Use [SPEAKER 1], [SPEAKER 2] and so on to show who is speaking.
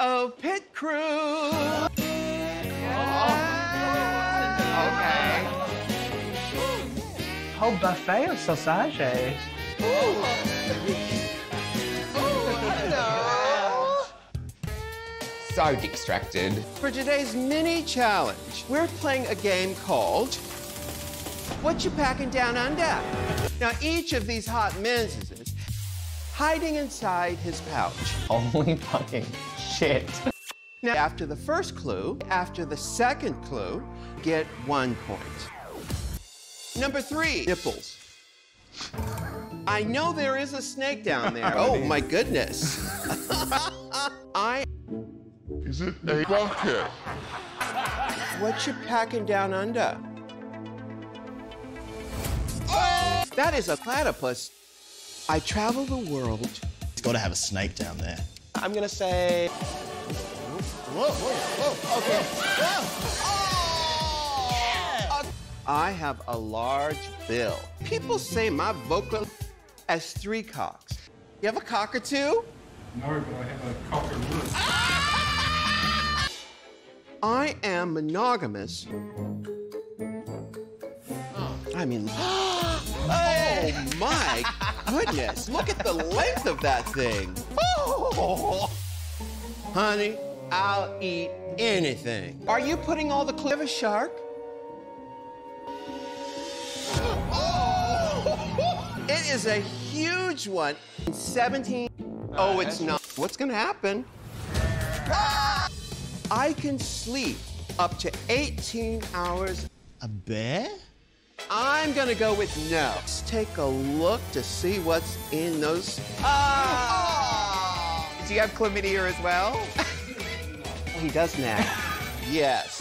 [SPEAKER 1] Oh, pit crew. Oh, oh. Okay.
[SPEAKER 2] Whole buffet of sausages.
[SPEAKER 3] So distracted.
[SPEAKER 1] For today's mini challenge, we're playing a game called What You Packing Down Under? Now, each of these hot men's is hiding inside his pouch.
[SPEAKER 3] Holy fucking shit.
[SPEAKER 1] Now, after the first clue, after the second clue, get one point. Number three, nipples. I know there is a snake down there. Oh, oh my goodness. I.
[SPEAKER 4] Is it a bucket?
[SPEAKER 1] What you packing down under? Oh! That is a platypus. I travel the world.
[SPEAKER 5] It's got to have a snake down there.
[SPEAKER 2] I'm gonna say
[SPEAKER 5] Whoa, whoa, whoa. Okay.
[SPEAKER 1] I have a large bill. People say my vocal has three cocks. You have a cock or two?
[SPEAKER 6] No, but I have a cock and root.
[SPEAKER 1] I am monogamous. Oh. I mean, oh my goodness, look at the length of that thing. Oh. Honey, I'll eat anything. Are you putting all the clue of a shark? Oh. It is a huge one. 17. Oh, it's not. What's gonna happen? Ah! I can sleep up to 18 hours.
[SPEAKER 5] A bear?
[SPEAKER 1] I'm gonna go with no. Let's take a look to see what's in those. Ah!
[SPEAKER 3] Do you have chlamydia as well?
[SPEAKER 1] Oh, he does now. yes.